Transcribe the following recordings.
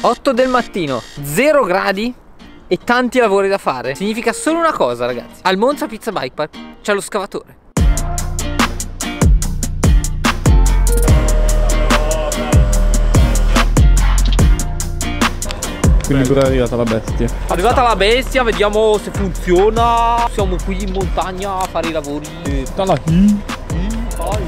8 del mattino, 0 gradi e tanti lavori da fare. Significa solo una cosa, ragazzi. Al Monza Pizza Bike Park c'è lo scavatore. Quindi pure è arrivata la bestia. Arrivata la bestia, vediamo se funziona. Siamo qui in montagna a fare i lavori. Dalla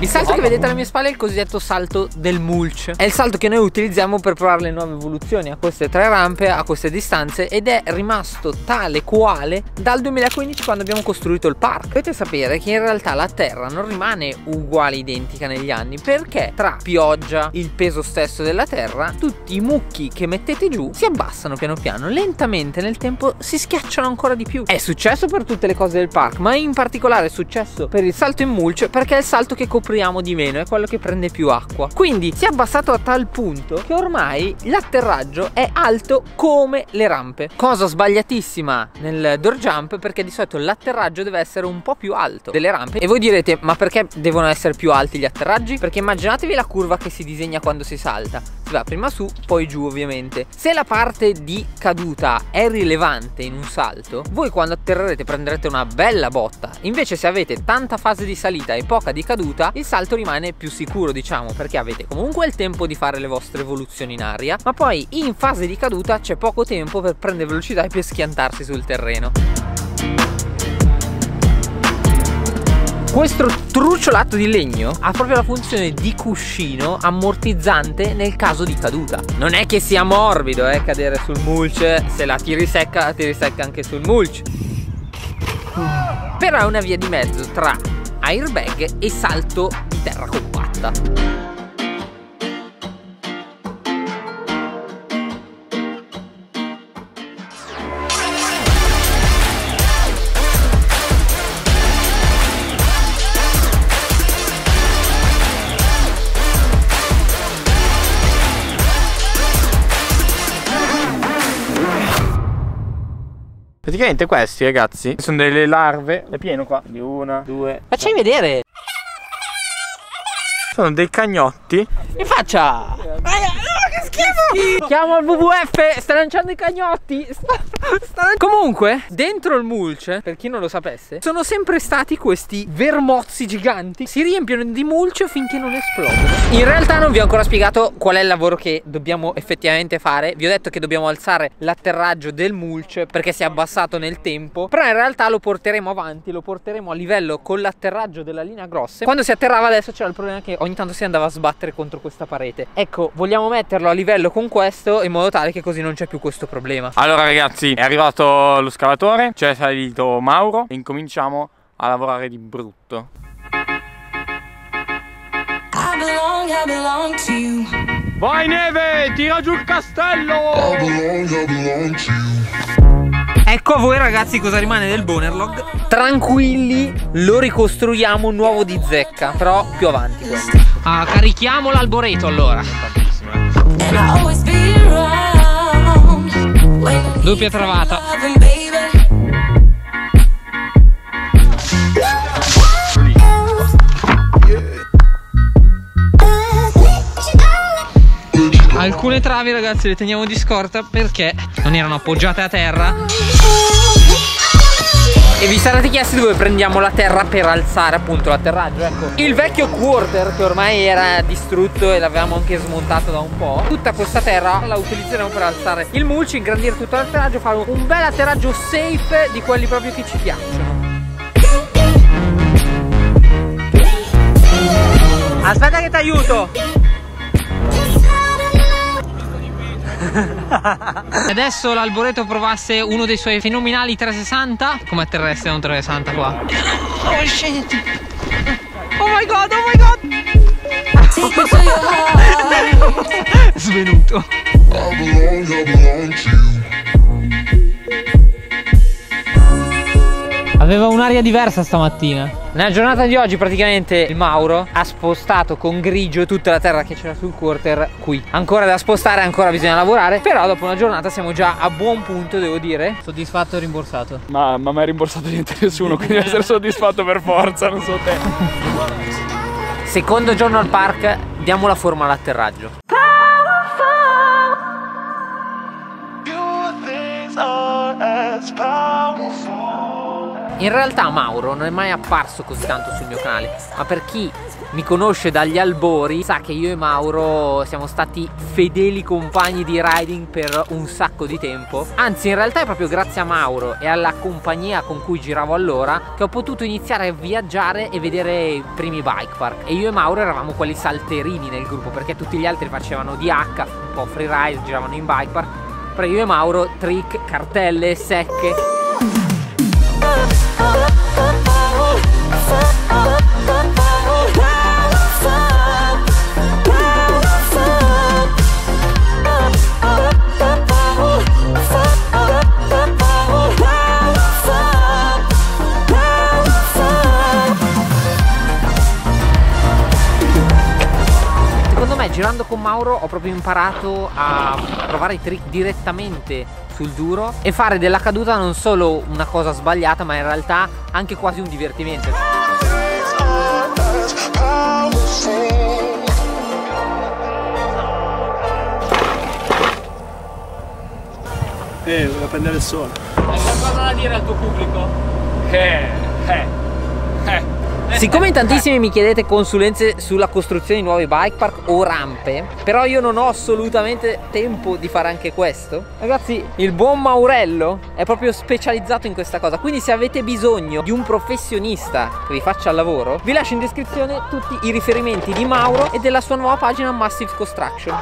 Il salto che vedete alle mie spalle è il cosiddetto salto del mulch. È il salto che noi utilizziamo per provare le nuove evoluzioni a queste tre rampe, a queste distanze ed è rimasto tale quale dal 2015 quando abbiamo costruito il park. Dovete sapere che in realtà la terra non rimane uguale identica negli anni perché tra pioggia, il peso stesso della terra, tutti i mucchi che mettete giù si abbassano piano piano, lentamente nel tempo si schiacciano ancora di più. È successo per tutte le cose del park, ma in particolare è successo per il salto in mulch perché è il salto che copriamo di meno, è quello che prende più acqua. Quindi si è abbassato a tal punto che ormai l'atterraggio è alto come le rampe. Cosa sbagliatissima nel door jump perché di solito l'atterraggio deve essere un po' più alto delle rampe. E voi direte, ma perché devono essere più alti gli atterraggi? Perché immaginatevi la curva che si disegna quando si salta. Va prima su, poi giù ovviamente. Se la parte di caduta è rilevante in un salto, voi quando atterrerete prenderete una bella botta. Invece se avete tanta fase di salita e poca di caduta, il salto rimane più sicuro, diciamo, perché avete comunque il tempo di fare le vostre evoluzioni in aria, ma poi in fase di caduta c'è poco tempo per prendere velocità e per schiantarsi sul terreno. Questo trucciolato di legno ha proprio la funzione di cuscino ammortizzante nel caso di caduta. Non è che sia morbido eh, cadere sul mulch, se la tiri secca, la tiri secca anche sul mulch. Però è una via di mezzo tra airbag e salto di terra compatta. Praticamente questi ragazzi sono delle larve. È pieno qua. Di una, due. Facci vedere! Sono dei cagnotti. In faccia! che schifo! Chiamo il WWF, sta lanciando i cagnotti. Sta, sta... Comunque, dentro il mulch, per chi non lo sapesse, sono sempre stati questi vermozzi giganti. Si riempiono di mulch finché non esplodono. In realtà non vi ho ancora spiegato qual è il lavoro che dobbiamo effettivamente fare. Vi ho detto che dobbiamo alzare l'atterraggio del mulch perché si è abbassato nel tempo. Però in realtà lo porteremo avanti, lo porteremo a livello con l'atterraggio della linea grossa. Quando si atterrava adesso c'era il problema che ogni tanto si andava a sbattere contro questa parete. Ecco, vogliamo metterlo a livello con questo in modo tale che così non c'è più questo problema. Allora ragazzi, è arrivato lo scavatore, c'è salito Mauro e incominciamo a lavorare di brutto. I belong, I belong to you. Vai Neve, tira giù il castello! Ecco a voi ragazzi cosa rimane del Bonerlog. Tranquilli, lo ricostruiamo nuovo di zecca, però più avanti questo. Ah, carichiamo l'alboreto allora. You Doppia travata. Alcune travi ragazzi le teniamo di scorta perché non erano appoggiate a terra. E vi sarete chiesti dove prendiamo la terra per alzare appunto l'atterraggio, ecco. Il vecchio quarter che ormai era distrutto e l'avevamo anche smontato da un po'. Tutta questa terra la utilizzeremo per alzare il mulch, ingrandire tutto l'atterraggio, fare un bel atterraggio safe di quelli proprio che ci piacciono. Aspetta che ti aiuto! Adesso l'alboreto provasse uno dei suoi fenomenali 360 Come atterreste un 360 qua? Oh shit Oh my god, oh my god Take me to your heart. Aveva un'aria diversa stamattina. Nella giornata di oggi praticamente il Mauro ha spostato con grigio tutta la terra che c'era sul quarter qui. Ancora da spostare, ancora bisogna lavorare, però dopo una giornata siamo già a buon punto, devo dire. Soddisfatto e rimborsato. Ma, ma mai rimborsato niente nessuno, quindi deve essere soddisfatto per forza, non so te. Secondo giorno al park, diamo la forma all'atterraggio. Powerful. You things are as powerful. In realtà Mauro non è mai apparso così tanto sul mio canale, ma per chi mi conosce dagli albori sa che io e Mauro siamo stati fedeli compagni di riding per un sacco di tempo. Anzi, in realtà è proprio grazie a Mauro e alla compagnia con cui giravo allora che ho potuto iniziare a viaggiare e vedere i primi bike park. E io e Mauro eravamo quelli salterini nel gruppo perché tutti gli altri facevano DH, un po' freeride, giravano in bike park. Però io e Mauro trick, cartelle, secche. Girando con Mauro ho proprio imparato a provare i trick direttamente sul duro e fare della caduta non solo una cosa sbagliata ma in realtà anche quasi un divertimento. Eh, voleva prendere il sole. Hai qualcosa da dire al tuo pubblico? Eh, eh, eh. Siccome in tantissimi mi chiedete consulenze sulla costruzione di nuovi bike park o rampe, però io non ho assolutamente tempo di fare anche questo. Ragazzi, il buon Maurello è proprio specializzato in questa cosa, quindi se avete bisogno di un professionista che vi faccia il lavoro, vi lascio in descrizione tutti i riferimenti di Mauro e della sua nuova pagina Massive Construction.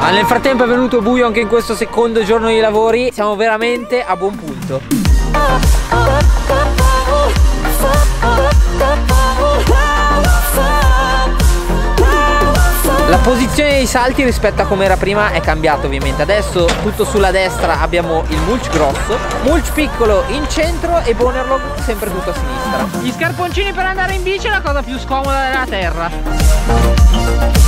Ma nel frattempo è venuto buio anche in questo secondo giorno di lavori, siamo veramente a buon punto. La posizione dei salti rispetto a come era prima è cambiata ovviamente. Adesso tutto sulla destra abbiamo il mulch grosso Mulch piccolo in centro e Bonerlog sempre tutto a sinistra. Gli scarponcini per andare in bici è la cosa più scomoda della terra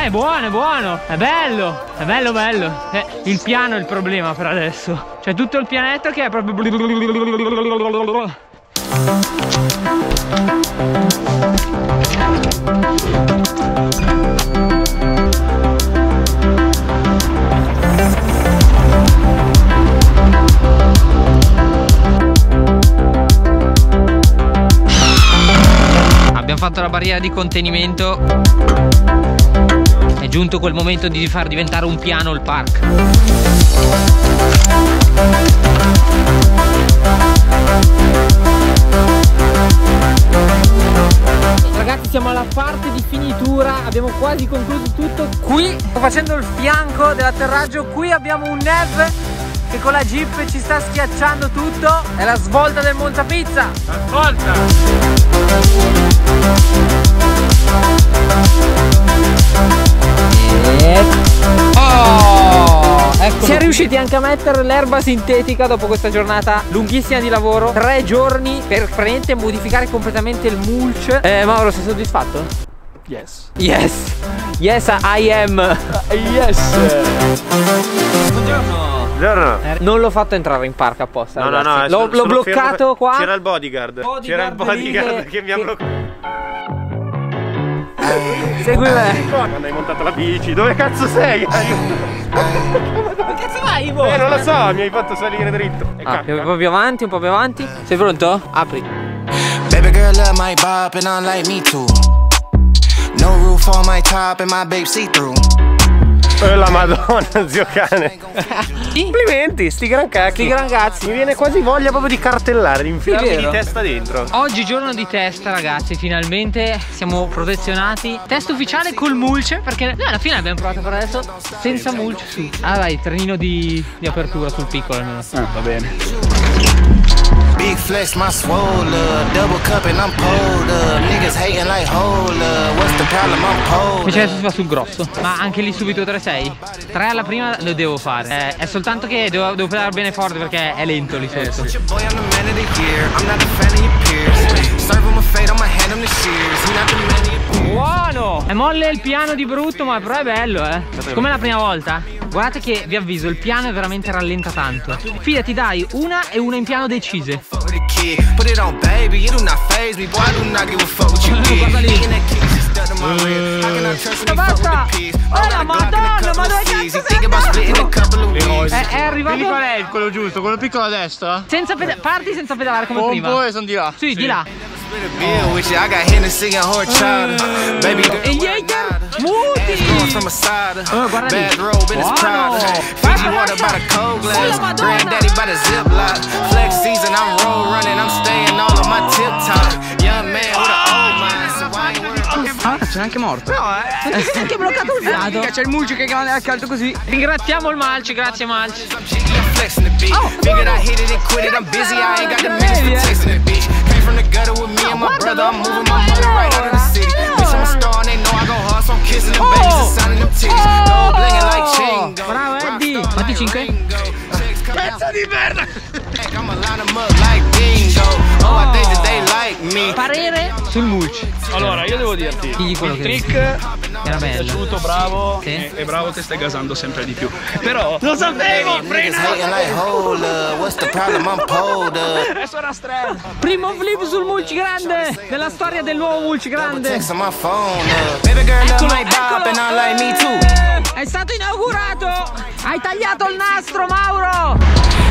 Eh, è buono, è buono, è bello, è bello, bello. Eh, il piano è il problema per adesso. C'è tutto il pianetto che è proprio... Abbiamo fatto la barriera di contenimento giunto quel momento di far diventare un piano il park. Ragazzi siamo alla parte di finitura, abbiamo quasi concluso tutto. Qui sto facendo il fianco dell'atterraggio, qui abbiamo un Nev che con la Jeep ci sta schiacciando tutto. È la svolta del Monza Pizza. Oh, riusciti anche a mettere l'erba sintetica dopo questa giornata lunghissima di lavoro. Tre giorni per praticamente modificare completamente il mulch. Eh, Mauro, sei soddisfatto? Yes. Yes. Yes, I am. Yes. Buongiorno. Buongiorno. Non l'ho fatto entrare in parco apposta. No, no, ragazzi. no. L'ho, sono- l'ho bloccato qua. C'era il bodyguard. Bodyguard C'era il bodyguard che- che, mi ha che- bloccato. Segui me. Quando hai montato la bici, dove cazzo sei? Che cazzo vai, Ivo? Eh, non lo so, mi hai fatto salire dritto. E Ah, un po' più avanti, un po' più avanti. Sei pronto? Apri. Baby girl love my bop and I like me too. No roof on my top and my babe see through. Eh, la madonna, zio cane. Complimenti, sti gran cacchi. Sti gran cazzi. Mi viene quasi voglia proprio di cartellare, di infilarmi di testa dentro. Oggi giorno di test ragazzi, finalmente siamo profezionati. Test ufficiale col mulch, perché noi alla fine abbiamo provato per adesso senza mulch su. Ah vai, trenino di, di apertura sul piccolo almeno. Ah, va bene. Big flex, my swole up. Double cup and I'm pulled up. Niggas hating like hold up. What's the problem? I'm pulled Invece up. adesso si va sul grosso. Ma anche lì subito 3-6. 3 alla prima lo devo fare. Eh, è soltanto che devo, devo pedalare bene forte perché è lento lì sotto. Peers. Buono! È molle il piano di brutto, ma però è bello, eh. Come la prima volta? Guardate che vi avviso, il piano è veramente rallenta tanto. Fidati, dai, una e una in piano decise. With Basta. Oh, la Madonna, ma dove cazzo sei. È, è arrivato Vedi qual è quello giusto? Quello piccolo a destra? senza peda- parti senza pedalare come Pompo prima. e sono di là. Sì, di là. Split a bill with you. I got Hennessy and horchata. Mm. Baby girl, gli what hater? nada. Muti! Ass growing from a side. Oh, uh, guarda lì. Bad robe and it's Prada. Basta, Fiji water by the cold Oh, glass. Granddaddy by the ziplock. Flex season, I'm roll running. I'm staying all on my tip top. Young man with an old mind, so I ain't worried about Ah, c'è anche morto. Eh. Si è anche bloccato il fiato. C'è il mulci che va accanto così. Ringraziamo il Malci, grazie Malci. I'm cheeky, I'm flexing the beat. Oh, Figured I hit it and quit it. I'm busy, I ain't got the minutes for texting the bitch. From the gutter with me and my brother. I'm moving my money right out of the city. Bitch, I'm a star and they know I go hard, so I'm kissing them babies and signing them titties. Gold blinging like Chingo. Bravo, Eddie. Fatti cinque. Pezzo di merda! I'ma line them up like bingo. Oh, I think that they like me. Parere sul mulch. Allora, io devo dirti, Digli quello il che trick Era mi è bello. piaciuto, bravo, Sì. e, e bravo che stai gasando sempre di più. Però, lo sapevo, Niggas What's the problem? I'm pulled up. adesso era strano. Primo flip sul mulch grande della storia del nuovo mulch grande. Eccolo, too. È stato inaugurato. Hai tagliato il nastro, Mauro.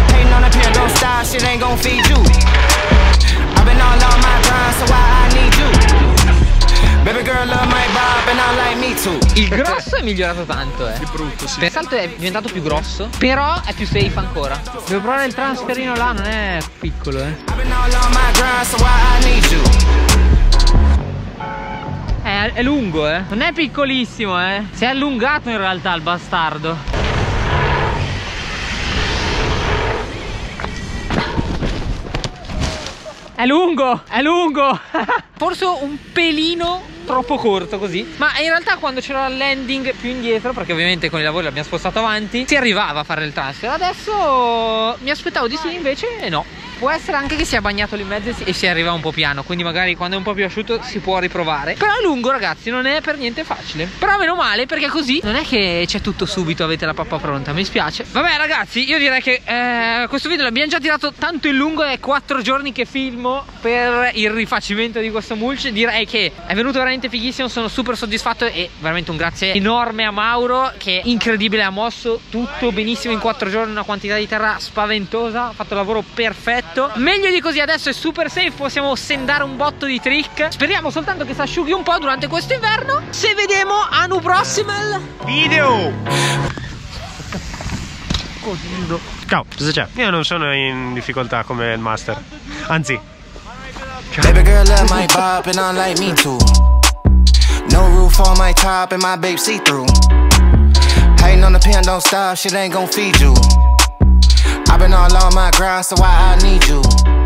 Hating on a pill, don't stop, shit ain't gon' feed you. I've been all on my grind, so why I need you? Il grosso è migliorato tanto, eh. Brutto, sì. Per salto è diventato più grosso, però è più safe ancora. Devo provare il transferino là, non è piccolo, eh. I've been all on my grind, so why I need you? È, è lungo, eh. Non è piccolissimo, eh. Si è allungato in realtà il bastardo. È lungo, è lungo. Forse un pelino troppo corto così. Ma in realtà quando c'era il landing più indietro, perché ovviamente con i lavori l'abbiamo spostato avanti, si arrivava a fare il transfer. Adesso mi aspettavo di sì, invece no. Può essere anche che sia bagnato lì in mezzo e si- arriva un po' piano, quindi magari quando è un po' più asciutto si può riprovare. Però è lungo ragazzi, non è per niente facile. Però meno male perché così non è che c'è tutto subito, avete la pappa pronta, mi spiace. Vabbè ragazzi, io direi che eh, questo video l'abbiamo già tirato tanto in lungo, è 4 giorni che filmo per il rifacimento di questo mulch. Direi che è venuto veramente fighissimo, sono super soddisfatto e veramente un grazie enorme a Mauro che incredibile ha mosso tutto benissimo in 4 giorni, una quantità di terra spaventosa, ha fatto il lavoro perfetto. Meglio di così adesso è super safe, possiamo sendare un botto di trick. Speriamo soltanto che si asciughi un po' durante questo inverno. Se vediamo anno prossimo Video! Ciao, cosa c'è? Io non sono in difficoltà come il master. Anzi, Baby girl, love my bop and I like me too. No roof on my top and my babe see through. Hating on the pen, don't stop, shit ain't gon' feed you. I've been all on my grind, so why I need you.